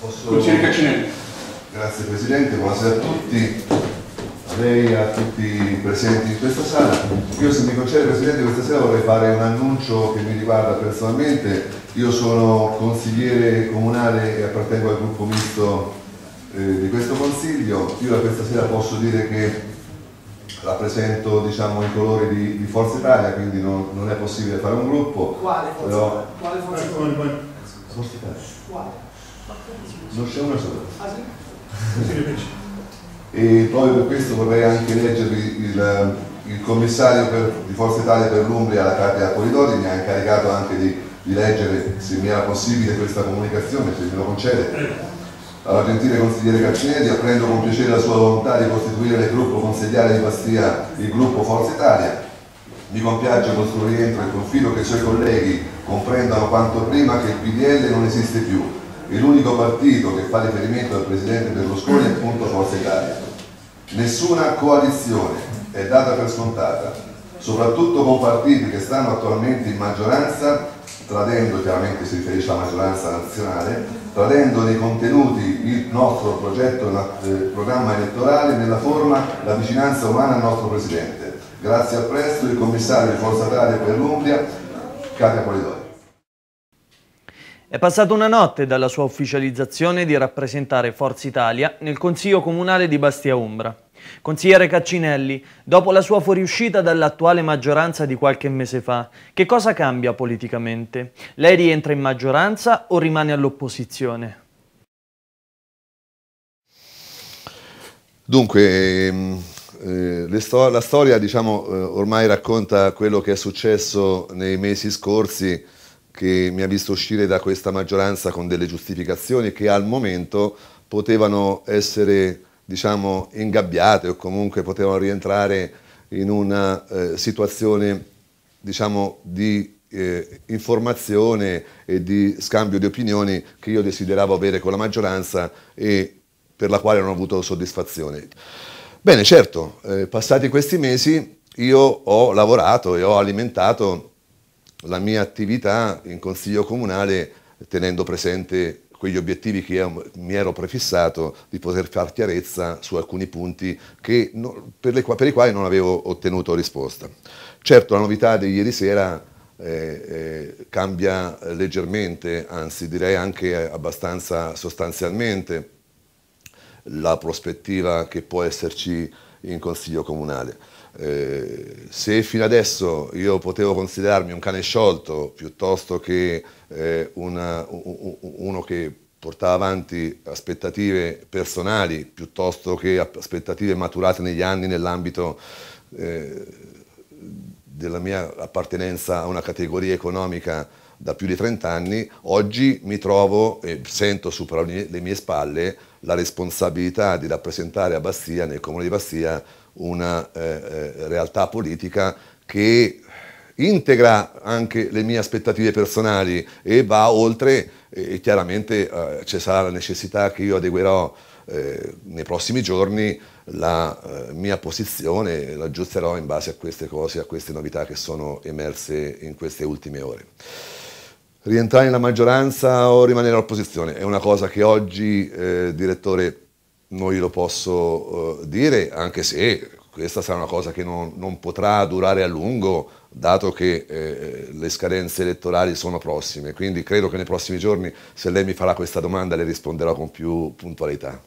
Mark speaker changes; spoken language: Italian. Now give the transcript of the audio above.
Speaker 1: Posso... Grazie Presidente, buonasera a tutti, a lei e a tutti i presenti in questa sala. Io se mi concede Presidente questa sera vorrei fare un annuncio che mi riguarda personalmente. Io sono consigliere comunale e appartengo al gruppo misto eh, di questo Consiglio. Io da questa sera posso dire che rappresento diciamo, i colori di, di, Forza Italia, quindi non, non, è possibile fare un gruppo.
Speaker 2: Quale Forza Italia? Quale Forza Italia?
Speaker 1: Forza Italia. Quale? Non c'è una sola. Ah, sì? e proprio per questo vorrei anche leggervi il, il commissario per, di Forza Italia per l'Umbria, la Katia Polidori, mi ha incaricato anche di, di, leggere, se mi era possibile, questa comunicazione, se me lo concede. Alla gentile consigliere Caccinelli, apprendo con piacere la sua volontà di costituire nel gruppo consigliare di Bastia il gruppo Forza Italia. Mi compiace con il suo rientro e confido che i suoi colleghi comprendano quanto prima che il PDL non esiste più l'unico partito che fa riferimento al Presidente Berlusconi è appunto Forza Italia. Nessuna coalizione è data per scontata, soprattutto con partiti che stanno attualmente in maggioranza, tradendo, chiaramente si riferisce alla maggioranza nazionale, tradendo nei contenuti il nostro progetto, il eh, programma elettorale, nella forma la vicinanza umana al nostro Presidente. Grazie a presto, il commissario di Forza Italia per l'Umbria, Katia Polidori.
Speaker 3: È passata una notte dalla sua ufficializzazione di rappresentare Forza Italia nel Consiglio Comunale di Bastia Umbra. Consigliere Caccinelli, dopo la sua fuoriuscita dall'attuale maggioranza di qualche mese fa, che cosa cambia politicamente? Lei rientra in maggioranza o rimane all'opposizione?
Speaker 1: Dunque, ehm, eh, sto la storia diciamo, eh, ormai racconta quello che è successo nei mesi scorsi che mi ha visto uscire da questa maggioranza con delle giustificazioni che al momento potevano essere diciamo, ingabbiate o comunque potevano rientrare in una eh, situazione diciamo, di eh, informazione e di scambio di opinioni che io desideravo avere con la maggioranza e per la quale non ho avuto soddisfazione. Bene, certo, eh, passati questi mesi io ho lavorato e ho alimentato la mia attività in consiglio comunale tenendo presente quegli obiettivi che io mi ero prefissato di poter far chiarezza su alcuni punti che, per, le, per, i quali non avevo ottenuto risposta. Certo la novità di ieri sera eh, eh, cambia leggermente, anzi direi anche abbastanza sostanzialmente la prospettiva che può esserci in consiglio comunale. Eh, se fino adesso io potevo considerarmi un cane sciolto piuttosto che eh, una, uno che portava avanti aspettative personali piuttosto che aspettative maturate negli anni nell'ambito eh, della mia appartenenza a una categoria economica da più di 30 anni, oggi mi trovo e sento su le mie spalle la responsabilità di rappresentare a Bastia, nel comune di Bastia, una eh, eh, realtà politica che integra anche le mie aspettative personali e va oltre e chiaramente eh, ci sarà la necessità che io adeguerò eh, nei prossimi giorni la eh, mia posizione, la aggiusterò in base a queste cose, a queste novità che sono emerse in queste ultime ore. Rientrare nella maggioranza o rimanere all'opposizione è una cosa che oggi, eh, direttore, non glielo posso uh, dire, anche se questa sarà una cosa che non, non potrà durare a lungo, dato che eh, le scadenze elettorali sono prossime. Quindi credo che nei prossimi giorni, se lei mi farà questa domanda, le risponderò con più puntualità.